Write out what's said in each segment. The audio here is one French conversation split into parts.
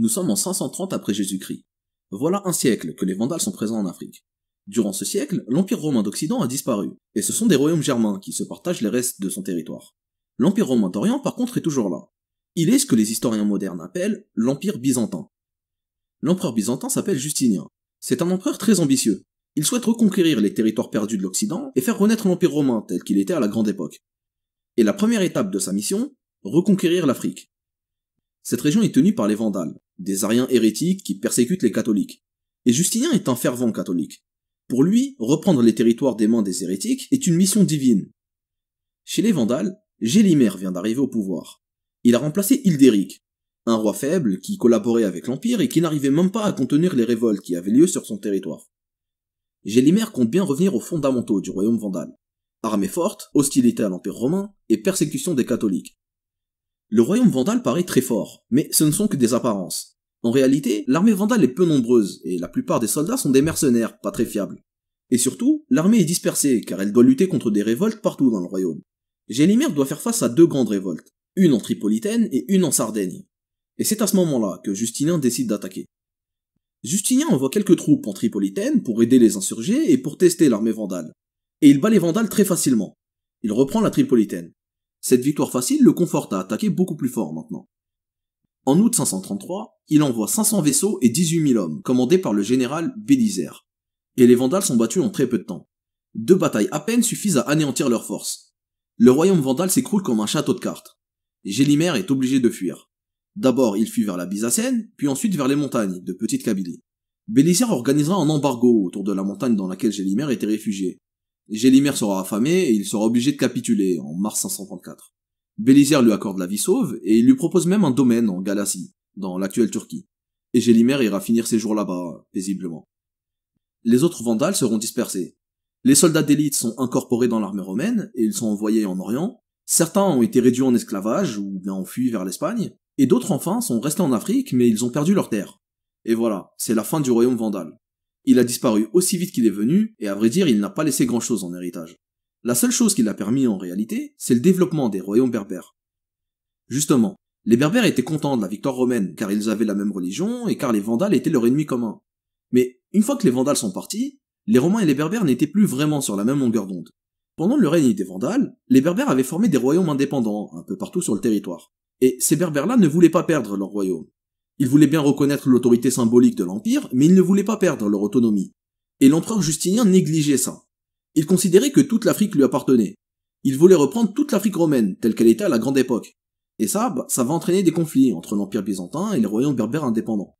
Nous sommes en 530 après Jésus-Christ. Voilà un siècle que les Vandales sont présents en Afrique. Durant ce siècle, l'Empire romain d'Occident a disparu, et ce sont des royaumes germains qui se partagent les restes de son territoire. L'Empire romain d'Orient par contre est toujours là. Il est ce que les historiens modernes appellent l'Empire byzantin. L'empereur byzantin s'appelle Justinien. C'est un empereur très ambitieux. Il souhaite reconquérir les territoires perdus de l'Occident et faire renaître l'Empire romain tel qu'il était à la grande époque. Et la première étape de sa mission, reconquérir l'Afrique. Cette région est tenue par les Vandales, des Ariens hérétiques qui persécutent les catholiques. Et Justinien est un fervent catholique. Pour lui, reprendre les territoires des mains des hérétiques est une mission divine. Chez les Vandales, Gélimer vient d'arriver au pouvoir. Il a remplacé Hildéric, un roi faible qui collaborait avec l'Empire et qui n'arrivait même pas à contenir les révoltes qui avaient lieu sur son territoire. Gélimer compte bien revenir aux fondamentaux du royaume vandale. Armée forte, hostilité à l'Empire romain et persécution des catholiques. Le royaume vandale paraît très fort, mais ce ne sont que des apparences. En réalité, l'armée vandale est peu nombreuse, et la plupart des soldats sont des mercenaires, pas très fiables. Et surtout, l'armée est dispersée, car elle doit lutter contre des révoltes partout dans le royaume. Gélimer doit faire face à deux grandes révoltes, une en Tripolitaine et une en Sardaigne. Et c'est à ce moment-là que Justinien décide d'attaquer. Justinien envoie quelques troupes en Tripolitaine pour aider les insurgés et pour tester l'armée vandale. Et il bat les vandales très facilement. Il reprend la Tripolitaine. Cette victoire facile le conforte à attaquer beaucoup plus fort maintenant. En août 533, il envoie 500 vaisseaux et 18 000 hommes, commandés par le général Bélisère. Et les Vandales sont battus en très peu de temps. Deux batailles à peine suffisent à anéantir leurs forces. Le royaume vandal s'écroule comme un château de cartes. Gélimer est obligé de fuir. D'abord, il fuit vers la Byzacène, puis ensuite vers les montagnes de Petite Kabylie. Bélisère organisera un embargo autour de la montagne dans laquelle Gélimer était réfugié, Gélimer sera affamé et il sera obligé de capituler en mars 534. Bélisère lui accorde la vie sauve et il lui propose même un domaine en Galatie, dans l'actuelle Turquie. Et Gélimer ira finir ses jours là-bas, paisiblement. Les autres Vandales seront dispersés. Les soldats d'élite sont incorporés dans l'armée romaine et ils sont envoyés en Orient. Certains ont été réduits en esclavage ou bien ont fui vers l'Espagne. Et d'autres enfin sont restés en Afrique mais ils ont perdu leur terre. Et voilà, c'est la fin du royaume vandale. Il a disparu aussi vite qu'il est venu, et à vrai dire, il n'a pas laissé grand chose en héritage. La seule chose qu'il a permis en réalité, c'est le développement des royaumes berbères. Justement, les berbères étaient contents de la victoire romaine, car ils avaient la même religion, et car les vandales étaient leur ennemi commun. Mais, une fois que les vandales sont partis, les romains et les berbères n'étaient plus vraiment sur la même longueur d'onde. Pendant le règne des vandales, les berbères avaient formé des royaumes indépendants, un peu partout sur le territoire. Et ces berbères-là ne voulaient pas perdre leur royaume. Ils voulaient bien reconnaître l'autorité symbolique de l'Empire, mais ils ne voulaient pas perdre leur autonomie. Et l'empereur Justinien négligeait ça. Il considérait que toute l'Afrique lui appartenait. Il voulait reprendre toute l'Afrique romaine, telle qu'elle était à la grande époque. Et ça, bah, ça va entraîner des conflits entre l'Empire byzantin et les royaumes berbères indépendants.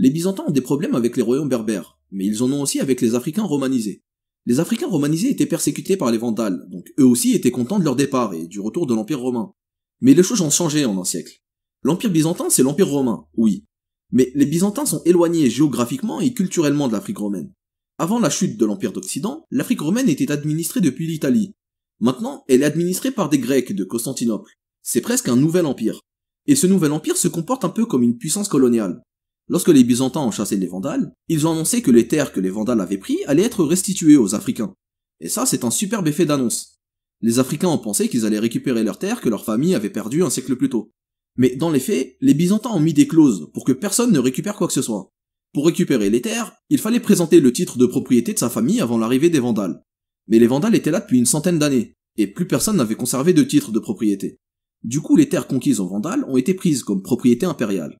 Les Byzantins ont des problèmes avec les royaumes berbères, mais ils en ont aussi avec les Africains romanisés. Les Africains romanisés étaient persécutés par les Vandales, donc eux aussi étaient contents de leur départ et du retour de l'Empire romain. Mais les choses ont changé en un siècle. L'Empire byzantin, c'est l'Empire romain, oui. Mais les Byzantins sont éloignés géographiquement et culturellement de l'Afrique romaine. Avant la chute de l'Empire d'Occident, l'Afrique romaine était administrée depuis l'Italie. Maintenant, elle est administrée par des Grecs de Constantinople. C'est presque un nouvel empire. Et ce nouvel empire se comporte un peu comme une puissance coloniale. Lorsque les Byzantins ont chassé les Vandales, ils ont annoncé que les terres que les Vandales avaient pris allaient être restituées aux Africains. Et ça, c'est un superbe effet d'annonce. Les Africains ont pensé qu'ils allaient récupérer leurs terres que leur famille avait perdues un siècle plus tôt. Mais dans les faits, les Byzantins ont mis des clauses pour que personne ne récupère quoi que ce soit. Pour récupérer les terres, il fallait présenter le titre de propriété de sa famille avant l'arrivée des Vandales. Mais les Vandales étaient là depuis une centaine d'années, et plus personne n'avait conservé de titre de propriété. Du coup, les terres conquises aux Vandales ont été prises comme propriété impériale.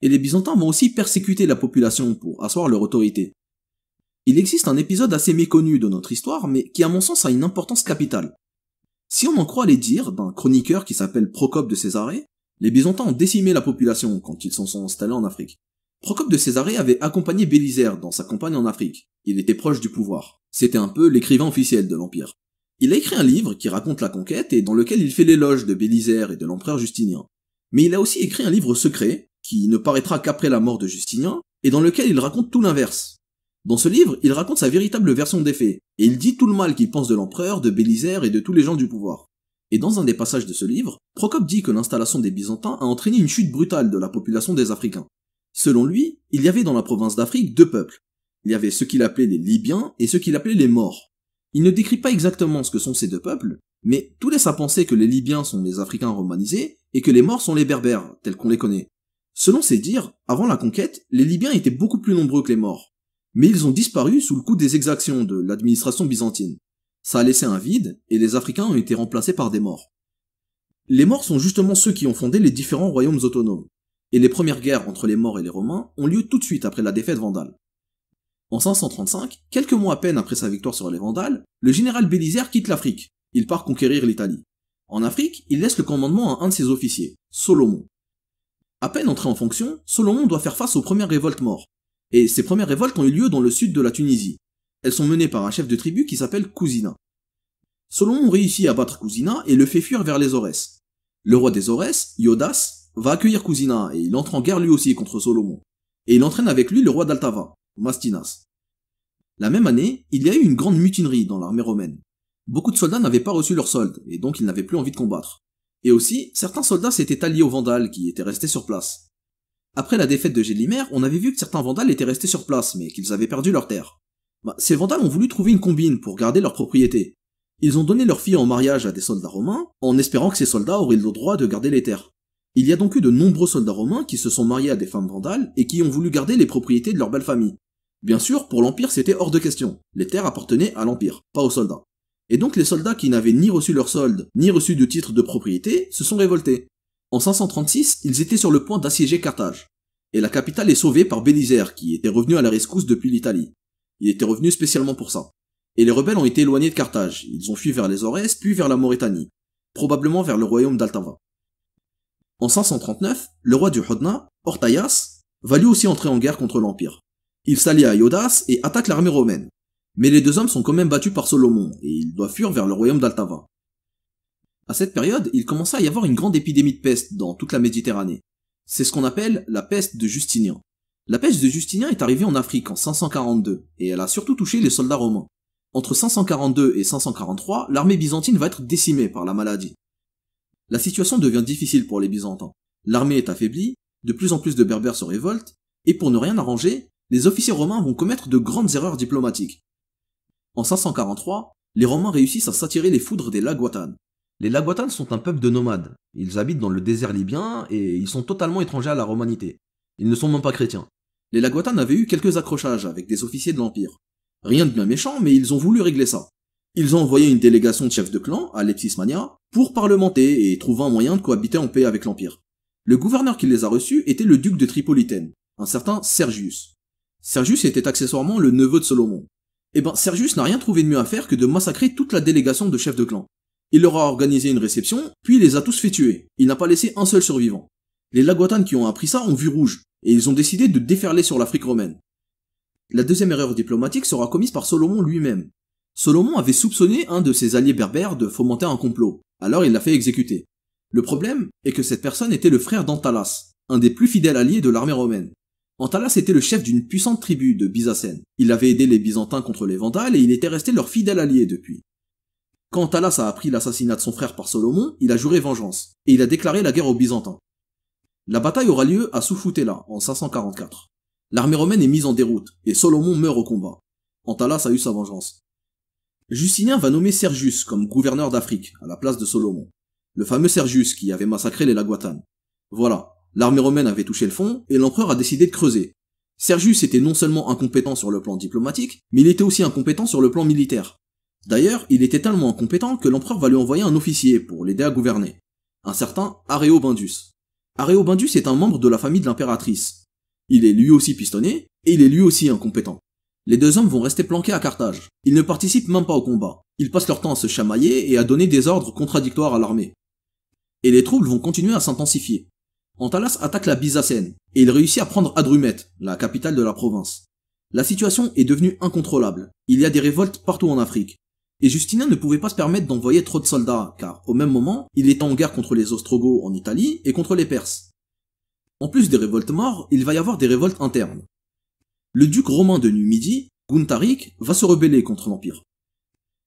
Et les Byzantins vont aussi persécuter la population pour asseoir leur autorité. Il existe un épisode assez méconnu de notre histoire, mais qui à mon sens a une importance capitale. Si on en croit les dires d'un chroniqueur qui s'appelle Procope de Césarée, les Byzantins ont décimé la population quand ils s'en sont installés en Afrique. Procope de Césarée avait accompagné Bélisère dans sa campagne en Afrique. Il était proche du pouvoir. C'était un peu l'écrivain officiel de l'Empire. Il a écrit un livre qui raconte la conquête et dans lequel il fait l'éloge de Bélisère et de l'empereur Justinien. Mais il a aussi écrit un livre secret, qui ne paraîtra qu'après la mort de Justinien, et dans lequel il raconte tout l'inverse. Dans ce livre, il raconte sa véritable version des faits, et il dit tout le mal qu'il pense de l'empereur, de Bélisère et de tous les gens du pouvoir. Et dans un des passages de ce livre, Procope dit que l'installation des Byzantins a entraîné une chute brutale de la population des Africains. Selon lui, il y avait dans la province d'Afrique deux peuples. Il y avait ceux qu'il appelait les Libyens et ceux qu'il appelait les Morts. Il ne décrit pas exactement ce que sont ces deux peuples, mais tout laisse à penser que les Libyens sont les Africains romanisés et que les Morts sont les Berbères, tels qu'on les connaît. Selon ses dires, avant la conquête, les Libyens étaient beaucoup plus nombreux que les morts. Mais ils ont disparu sous le coup des exactions de l'administration byzantine. Ça a laissé un vide, et les Africains ont été remplacés par des morts. Les morts sont justement ceux qui ont fondé les différents royaumes autonomes. Et les premières guerres entre les morts et les romains ont lieu tout de suite après la défaite vandale. En 535, quelques mois à peine après sa victoire sur les Vandales, le général Bélisère quitte l'Afrique. Il part conquérir l'Italie. En Afrique, il laisse le commandement à un de ses officiers, Solomon. À peine entré en fonction, Solomon doit faire face aux premières révoltes morts. Et ces premières révoltes ont eu lieu dans le sud de la Tunisie. Elles sont menées par un chef de tribu qui s'appelle Cousina. Solomon réussit à battre Cousina et le fait fuir vers les Aurès. Le roi des Aurès, Iodas, va accueillir Cousina et il entre en guerre lui aussi contre Solomon. Et il entraîne avec lui le roi d'Altava, Mastinas. La même année, il y a eu une grande mutinerie dans l'armée romaine. Beaucoup de soldats n'avaient pas reçu leur solde, et donc ils n'avaient plus envie de combattre. Et aussi, certains soldats s'étaient alliés aux Vandales qui étaient restés sur place. Après la défaite de Gélimer, on avait vu que certains Vandales étaient restés sur place, mais qu'ils avaient perdu leurs terres. Bah, ces Vandales ont voulu trouver une combine pour garder leur propriété. Ils ont donné leurs filles en mariage à des soldats romains, en espérant que ces soldats auraient le droit de garder les terres. Il y a donc eu de nombreux soldats romains qui se sont mariés à des femmes vandales et qui ont voulu garder les propriétés de leur belle famille. Bien sûr, pour l'Empire, c'était hors de question. Les terres appartenaient à l'Empire, pas aux soldats. Et donc les soldats qui n'avaient ni reçu leur solde, ni reçu de titre de propriété, se sont révoltés. En 536, ils étaient sur le point d'assiéger Carthage. Et la capitale est sauvée par Bélisère, qui était revenu à la rescousse depuis l'Italie. Il était revenu spécialement pour ça. Et les rebelles ont été éloignés de Carthage. Ils ont fui vers les Aurès, puis vers la Mauritanie. Probablement vers le royaume d'Altava. En 539, le roi du Hodna, Ortayas, va lui aussi entrer en guerre contre l'Empire. Il s'allie à Iodas et attaque l'armée romaine. Mais les deux hommes sont quand même battus par Solomon, et ils doivent fuir vers le royaume d'Altava. À cette période, il commença à y avoir une grande épidémie de peste dans toute la Méditerranée. C'est ce qu'on appelle la peste de Justinien. La peste de Justinien est arrivée en Afrique en 542, et elle a surtout touché les soldats romains. Entre 542 et 543, l'armée byzantine va être décimée par la maladie. La situation devient difficile pour les Byzantins. L'armée est affaiblie, de plus en plus de berbères se révoltent, et pour ne rien arranger, les officiers romains vont commettre de grandes erreurs diplomatiques. En 543, les Romains réussissent à s'attirer les foudres des Laguatanes. Les Laguatanes sont un peuple de nomades. Ils habitent dans le désert libyen et ils sont totalement étrangers à la romanité. Ils ne sont même pas chrétiens. Les Laguatanes avaient eu quelques accrochages avec des officiers de l'Empire. Rien de bien méchant, mais ils ont voulu régler ça. Ils ont envoyé une délégation de chefs de clan à Lepsismania pour parlementer et trouver un moyen de cohabiter en paix avec l'Empire. Le gouverneur qui les a reçus était le duc de Tripolitaine, un certain Sergius. Sergius était accessoirement le neveu de Solomon. Eh ben, Sergius n'a rien trouvé de mieux à faire que de massacrer toute la délégation de chefs de clan. Il leur a organisé une réception, puis il les a tous fait tuer. Il n'a pas laissé un seul survivant. Les Laguatanes qui ont appris ça ont vu rouge, et ils ont décidé de déferler sur l'Afrique romaine. La deuxième erreur diplomatique sera commise par Solomon lui-même. Solomon avait soupçonné un de ses alliés berbères de fomenter un complot, alors il l'a fait exécuter. Le problème est que cette personne était le frère d'Antalas, un des plus fidèles alliés de l'armée romaine. Antalas était le chef d'une puissante tribu de Byzacène. Il avait aidé les Byzantins contre les Vandales et il était resté leur fidèle allié depuis. Quand Antalas a appris l'assassinat de son frère par Solomon, il a juré vengeance, et il a déclaré la guerre aux Byzantins. La bataille aura lieu à Soufoutela, en 544. L'armée romaine est mise en déroute, et Solomon meurt au combat. Antalas a eu sa vengeance. Justinien va nommer Sergius comme gouverneur d'Afrique, à la place de Solomon. Le fameux Sergius qui avait massacré les Laguatanes. Voilà, L'armée romaine avait touché le fond, et l'empereur a décidé de creuser. Sergius était non seulement incompétent sur le plan diplomatique, mais il était aussi incompétent sur le plan militaire. D'ailleurs, il était tellement incompétent que l'empereur va lui envoyer un officier pour l'aider à gouverner. Un certain Aréobindus. Aréobindus est un membre de la famille de l'impératrice. Il est lui aussi pistonné, et il est lui aussi incompétent. Les deux hommes vont rester planqués à Carthage. Ils ne participent même pas au combat. Ils passent leur temps à se chamailler et à donner des ordres contradictoires à l'armée. Et les troubles vont continuer à s'intensifier. Antalas attaque la Byzacène, et il réussit à prendre Adrumet, la capitale de la province. La situation est devenue incontrôlable. Il y a des révoltes partout en Afrique. Et Justinien ne pouvait pas se permettre d'envoyer trop de soldats, car au même moment, il est en guerre contre les Ostrogoths en Italie et contre les Perses. En plus des révoltes morts, il va y avoir des révoltes internes. Le duc romain de Numidie, Guntarik, va se rebeller contre l'Empire.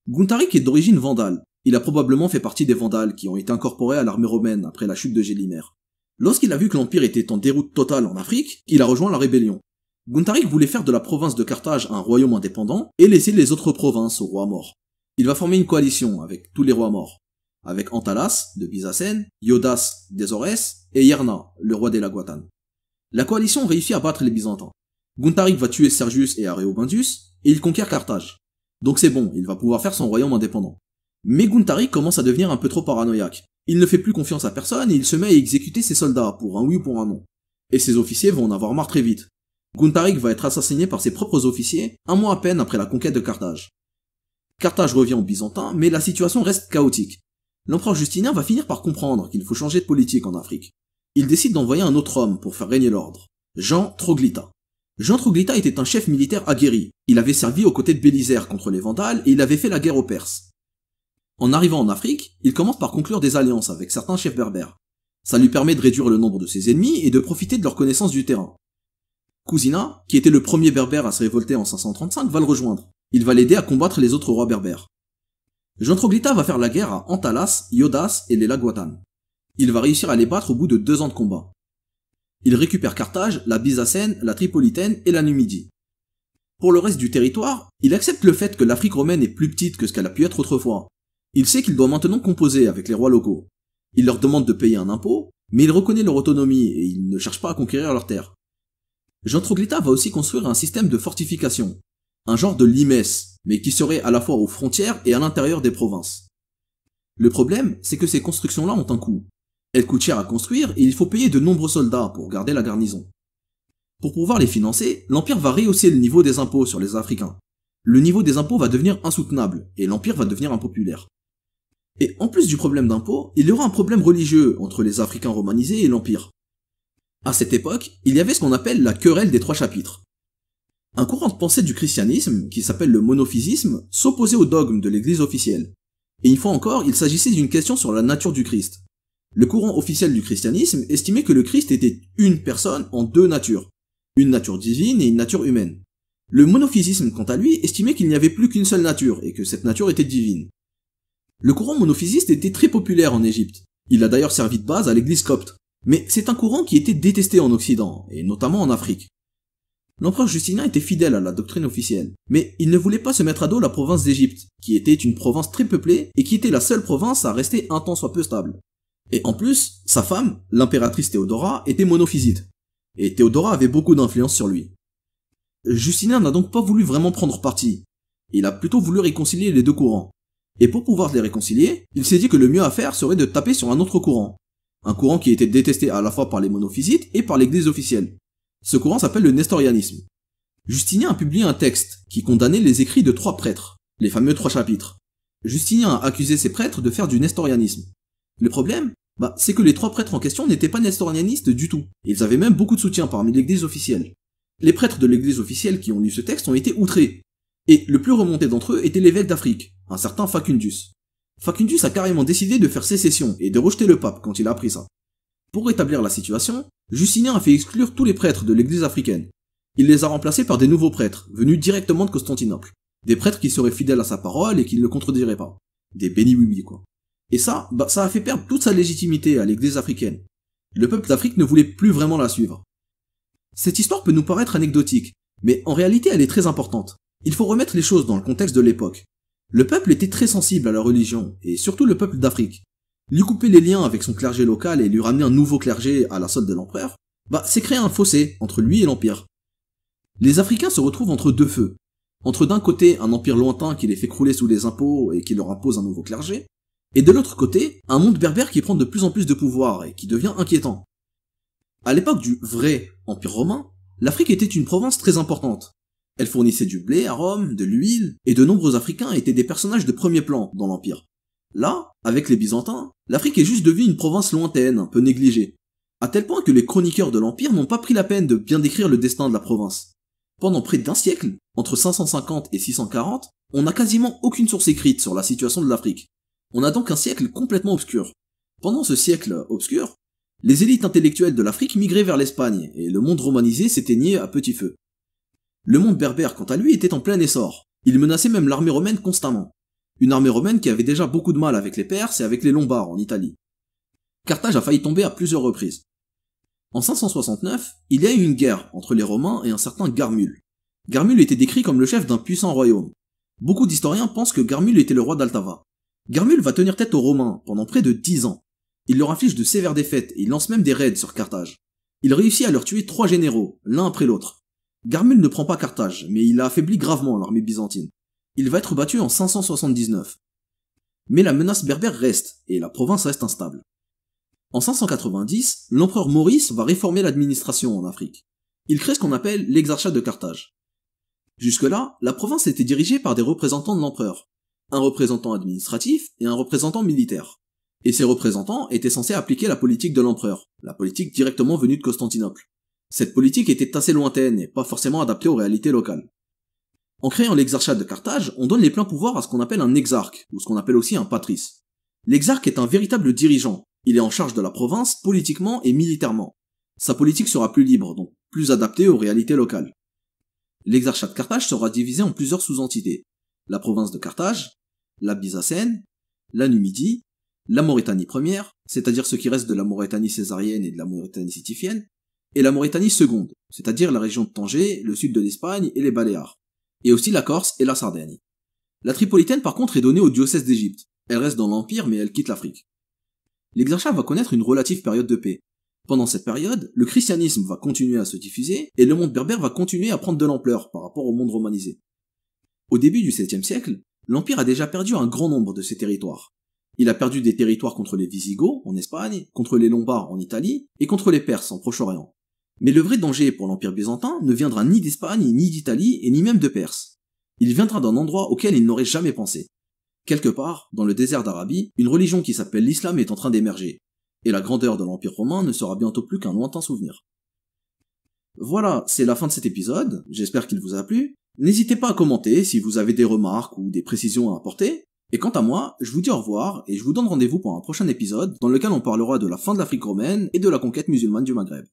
Guntarik est d'origine vandale. Il a probablement fait partie des Vandales qui ont été incorporés à l'armée romaine après la chute de Gélimer. Lorsqu'il a vu que l'Empire était en déroute totale en Afrique, il a rejoint la rébellion. Guntarik voulait faire de la province de Carthage un royaume indépendant et laisser les autres provinces aux rois morts. Il va former une coalition avec tous les rois morts, avec Antalas de Byzacène, Iodas des Aurès et Yerna, le roi des Laguatanes. La coalition réussit à battre les Byzantins. Guntaric va tuer Sergius et Areobindus, et il conquiert Carthage. Donc c'est bon, il va pouvoir faire son royaume indépendant. Mais Guntaric commence à devenir un peu trop paranoïaque. Il ne fait plus confiance à personne et il se met à exécuter ses soldats, pour un oui ou pour un non. Et ses officiers vont en avoir marre très vite. Guntaric va être assassiné par ses propres officiers, un mois à peine après la conquête de Carthage. Carthage revient aux Byzantins, mais la situation reste chaotique. L'empereur Justinien va finir par comprendre qu'il faut changer de politique en Afrique. Il décide d'envoyer un autre homme pour faire régner l'ordre, Jean Troglita. Jean Troglita était un chef militaire aguerri. Il avait servi aux côtés de Bélisère contre les Vandales et il avait fait la guerre aux Perses. En arrivant en Afrique, il commence par conclure des alliances avec certains chefs berbères. Ça lui permet de réduire le nombre de ses ennemis et de profiter de leur connaissance du terrain. Cousina, qui était le premier berbère à se révolter en 535, va le rejoindre. Il va l'aider à combattre les autres rois berbères. Jean Troglita va faire la guerre à Antalas, Iodas et les Laguatan. Il va réussir à les battre au bout de deux ans de combat. Il récupère Carthage, la Byzacène, la Tripolitaine et la Numidie. Pour le reste du territoire, il accepte le fait que l'Afrique romaine est plus petite que ce qu'elle a pu être autrefois. Il sait qu'il doit maintenant composer avec les rois locaux. Il leur demande de payer un impôt, mais il reconnaît leur autonomie et il ne cherche pas à conquérir leurs terres. Jean Troglita va aussi construire un système de fortification, un genre de limes, mais qui serait à la fois aux frontières et à l'intérieur des provinces. Le problème, c'est que ces constructions-là ont un coût. Elles coûtent cher à construire et il faut payer de nombreux soldats pour garder la garnison. Pour pouvoir les financer, l'Empire va rehausser le niveau des impôts sur les Africains. Le niveau des impôts va devenir insoutenable et l'Empire va devenir impopulaire. Et en plus du problème d'impôts, il y aura un problème religieux entre les Africains romanisés et l'Empire. À cette époque, il y avait ce qu'on appelle la querelle des trois chapitres. Un courant de pensée du christianisme, qui s'appelle le monophysisme, s'opposait au dogme de l'église officielle. Et une fois encore, il s'agissait d'une question sur la nature du Christ. Le courant officiel du christianisme estimait que le Christ était une personne en deux natures, une nature divine et une nature humaine. Le monophysisme, quant à lui, estimait qu'il n'y avait plus qu'une seule nature et que cette nature était divine. Le courant monophysiste était très populaire en Égypte. Il a d'ailleurs servi de base à l'église copte. Mais c'est un courant qui était détesté en Occident, et notamment en Afrique. L'empereur Justinien était fidèle à la doctrine officielle, mais il ne voulait pas se mettre à dos la province d'Égypte, qui était une province très peuplée et qui était la seule province à rester un temps soit peu stable. Et en plus, sa femme, l'impératrice Théodora, était monophysite, et Théodora avait beaucoup d'influence sur lui. Justinien n'a donc pas voulu vraiment prendre parti, il a plutôt voulu réconcilier les deux courants. Et pour pouvoir les réconcilier, il s'est dit que le mieux à faire serait de taper sur un autre courant. Un courant qui était détesté à la fois par les monophysites et par l'église officielle. Ce courant s'appelle le nestorianisme. Justinien a publié un texte qui condamnait les écrits de trois prêtres, les fameux trois chapitres. Justinien a accusé ces prêtres de faire du nestorianisme. Le problème, bah, c'est que les trois prêtres en question n'étaient pas nestorianistes du tout. Ils avaient même beaucoup de soutien parmi l'église officielle. Les prêtres de l'église officielle qui ont lu ce texte ont été outrés. Et le plus remonté d'entre eux était l'évêque d'Afrique, un certain Facundus. Facundus a carrément décidé de faire sécession et de rejeter le pape quand il a appris ça. Pour rétablir la situation, Justinien a fait exclure tous les prêtres de l'église africaine. Il les a remplacés par des nouveaux prêtres, venus directement de Constantinople. Des prêtres qui seraient fidèles à sa parole et qui ne le contrediraient pas. Des béni quoi. Et ça, bah, ça a fait perdre toute sa légitimité à l'église africaine. Le peuple d'Afrique ne voulait plus vraiment la suivre. Cette histoire peut nous paraître anecdotique, mais en réalité elle est très importante. Il faut remettre les choses dans le contexte de l'époque. Le peuple était très sensible à la religion, et surtout le peuple d'Afrique lui couper les liens avec son clergé local et lui ramener un nouveau clergé à la solde de l'empereur, bah c'est créer un fossé entre lui et l'empire. Les Africains se retrouvent entre deux feux. Entre d'un côté un empire lointain qui les fait crouler sous les impôts et qui leur impose un nouveau clergé, et de l'autre côté un monde berbère qui prend de plus en plus de pouvoir et qui devient inquiétant. À l'époque du vrai empire romain, l'Afrique était une province très importante. Elle fournissait du blé à Rome, de l'huile, et de nombreux Africains étaient des personnages de premier plan dans l'empire. Là, avec les Byzantins, l'Afrique est juste devenue une province lointaine, un peu négligée. À tel point que les chroniqueurs de l'Empire n'ont pas pris la peine de bien décrire le destin de la province. Pendant près d'un siècle, entre 550 et 640, on n'a quasiment aucune source écrite sur la situation de l'Afrique. On a donc un siècle complètement obscur. Pendant ce siècle obscur, les élites intellectuelles de l'Afrique migraient vers l'Espagne et le monde romanisé s'éteignait à petit feu. Le monde berbère, quant à lui, était en plein essor. Il menaçait même l'armée romaine constamment une armée romaine qui avait déjà beaucoup de mal avec les Perses et avec les Lombards en Italie. Carthage a failli tomber à plusieurs reprises. En 569, il y a eu une guerre entre les Romains et un certain Garmule. Garmule était décrit comme le chef d'un puissant royaume. Beaucoup d'historiens pensent que Garmule était le roi d'Altava. Garmule va tenir tête aux Romains pendant près de dix ans. Il leur inflige de sévères défaites et il lance même des raids sur Carthage. Il réussit à leur tuer trois généraux, l'un après l'autre. Garmul ne prend pas Carthage, mais il a affaibli gravement l'armée byzantine. Il va être battu en 579. Mais la menace berbère reste, et la province reste instable. En 590, l'empereur Maurice va réformer l'administration en Afrique. Il crée ce qu'on appelle l'exarchat de Carthage. Jusque-là, la province était dirigée par des représentants de l'empereur, un représentant administratif et un représentant militaire. Et ces représentants étaient censés appliquer la politique de l'empereur, la politique directement venue de Constantinople. Cette politique était assez lointaine et pas forcément adaptée aux réalités locales. En créant l'exarchat de Carthage, on donne les pleins pouvoirs à ce qu'on appelle un exarque, ou ce qu'on appelle aussi un patrice. L'exarque est un véritable dirigeant. Il est en charge de la province politiquement et militairement. Sa politique sera plus libre, donc plus adaptée aux réalités locales. L'exarchat de Carthage sera divisé en plusieurs sous-entités. La province de Carthage, la Byzacène, la Numidie, la Mauritanie première, c'est-à-dire ce qui reste de la Mauritanie césarienne et de la Mauritanie sitifienne, et la Mauritanie seconde, c'est-à-dire la région de Tanger, le sud de l'Espagne et les Baléares, et aussi la Corse et la Sardaigne. La Tripolitaine par contre est donnée au diocèse d'Égypte. Elle reste dans l'Empire mais elle quitte l'Afrique. L'exarchat va connaître une relative période de paix. Pendant cette période, le christianisme va continuer à se diffuser et le monde berbère va continuer à prendre de l'ampleur par rapport au monde romanisé. Au début du 7 siècle, l'Empire a déjà perdu un grand nombre de ses territoires. Il a perdu des territoires contre les Visigoths en Espagne, contre les Lombards en Italie et contre les Perses en Proche-Orient. Mais le vrai danger pour l'Empire byzantin ne viendra ni d'Espagne, ni d'Italie et ni même de Perse. Il viendra d'un endroit auquel il n'aurait jamais pensé. Quelque part, dans le désert d'Arabie, une religion qui s'appelle l'islam est en train d'émerger, et la grandeur de l'Empire romain ne sera bientôt plus qu'un lointain souvenir. Voilà, c'est la fin de cet épisode, j'espère qu'il vous a plu. N'hésitez pas à commenter si vous avez des remarques ou des précisions à apporter, et quant à moi, je vous dis au revoir et je vous donne rendez-vous pour un prochain épisode dans lequel on parlera de la fin de l'Afrique romaine et de la conquête musulmane du Maghreb.